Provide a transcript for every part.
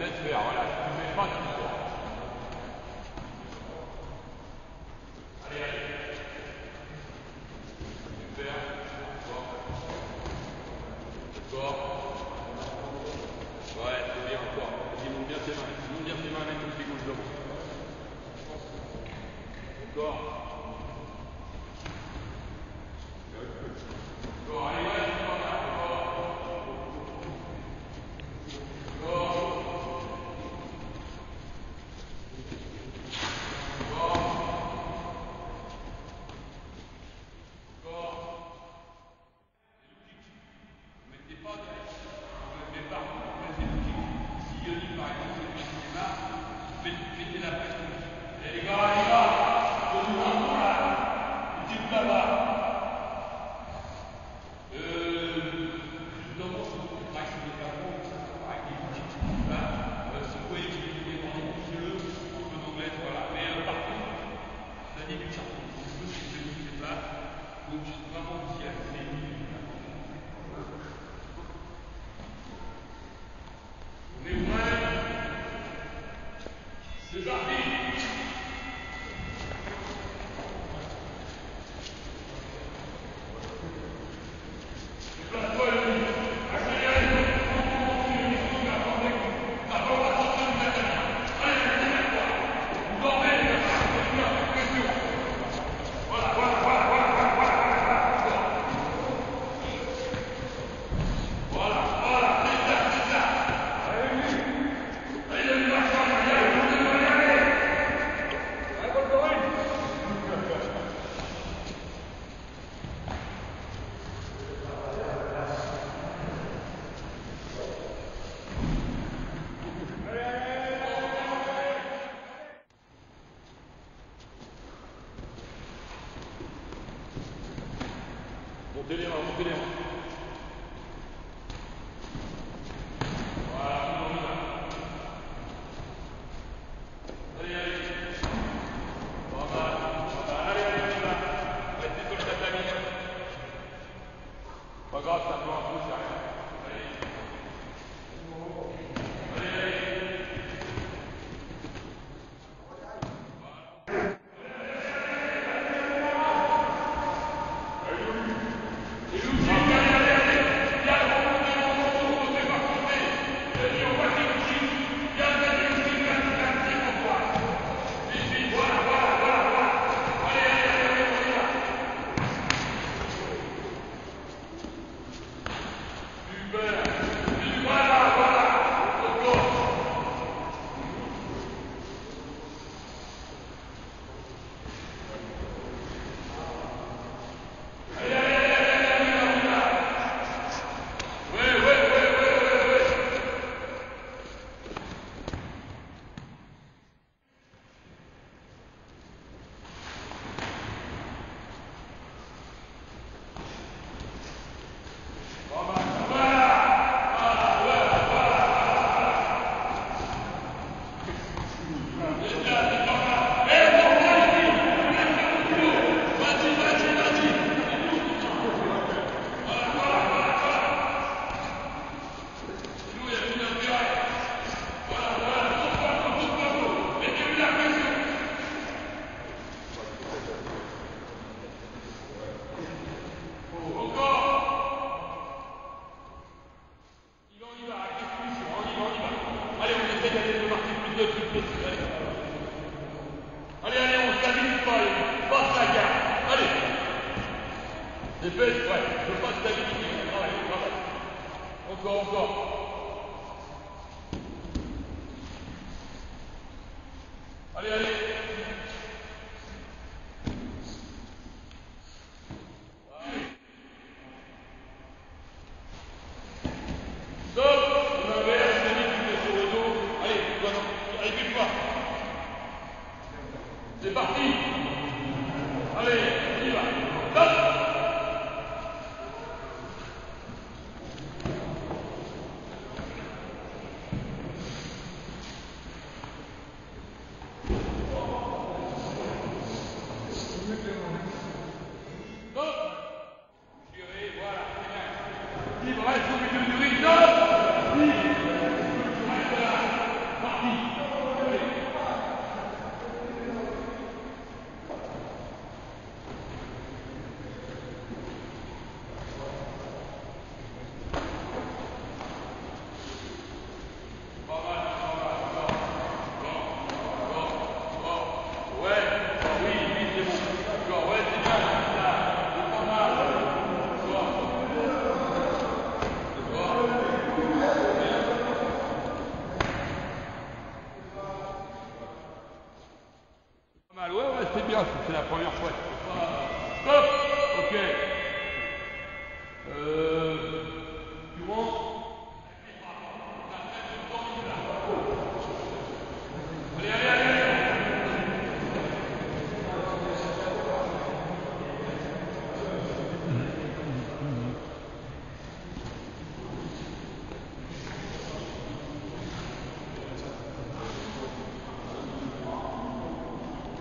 nicht mehr, oder? Ich bin Desafio! Allez, allez, on pas, allez. La gare. Allez. Je. Travaille, travaille. Encore, encore. Allez, allez.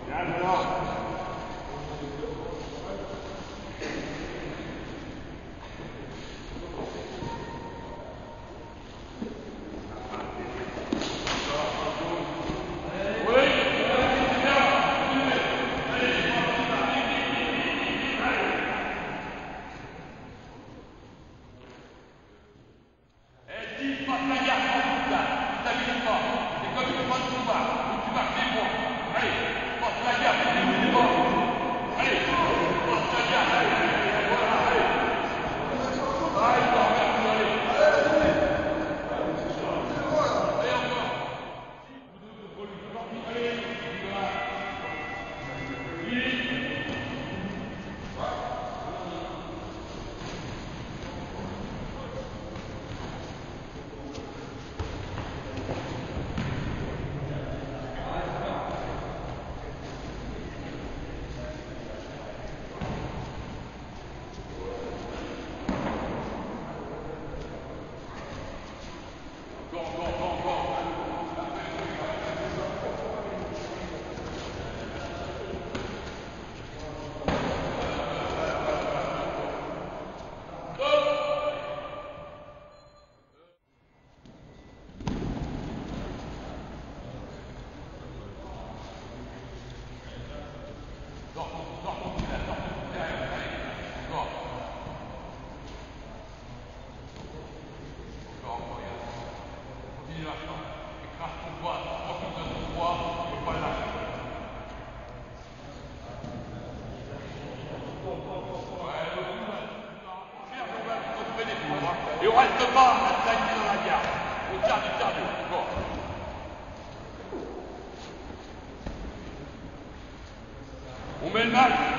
Yeah, no. On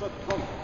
the trunk.